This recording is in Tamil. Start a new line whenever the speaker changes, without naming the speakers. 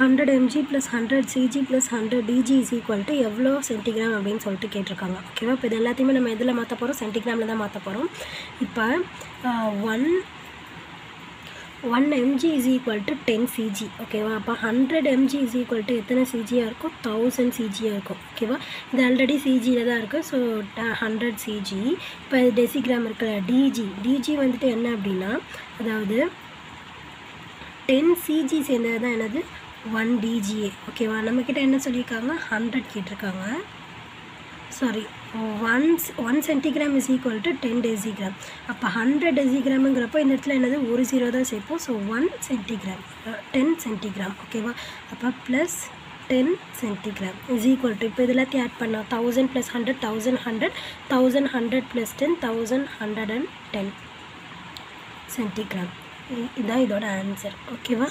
Hundred mg plus hundred cg plus hundred dg is equal to எவ்வளோ சென்டிகிராம் அப்படின்னு சொல்லிட்டு கேட்டிருக்காங்க. ஓகேவா இப்போ இது எல்லாத்தையுமே நம்ம எதில் மாற்ற போகிறோம் சென்டிகிராமில் தான் மாற்ற போகிறோம் இப்போ one one mg is equal to ten cg ஓகேவா அப்போ hundred mg is equal to எத்தனை சிஜியாக இருக்கும் தௌசண்ட் சிஜியாக இருக்கும். ஓகேவா இது ஆல்ரெடி சிஜியில் தான் இருக்குது ஸோ ஹண்ட்ரட் சிஜி இப்போ டெசிகிராம் இருக்கிற டிஜி டிஜி வந்துட்டு என்ன அப்படின்னா அதாவது டென் சிஜி சேர்ந்தது தான் என்னது? ஒன் டிஜிஏ ஓகேவா நம்மக்கிட்ட என்ன சொல்லியிருக்காங்க? ஹண்ட்ரட் கேட்டிருக்காங்க. Sorry one one centigram is equal to ten decigram அப்போ ஹண்ட்ரட் டெசிகிராமுங்கிறப்போ இந்த இடத்துல என்னது? ஒரு ஜீரோ தான் சேர்ப்போம். So one centigram ten centigram ஓகேவா அப்போ plus ten centigram is equal to இப்போ இதெல்லாத்தையும் ஆட் பண்ணோம் thousand plus hundred thousand hundred thousand hundred plus ten thousand hundred and ten centigram இதுதான் இதோட ஆன்சர் ஓகேவா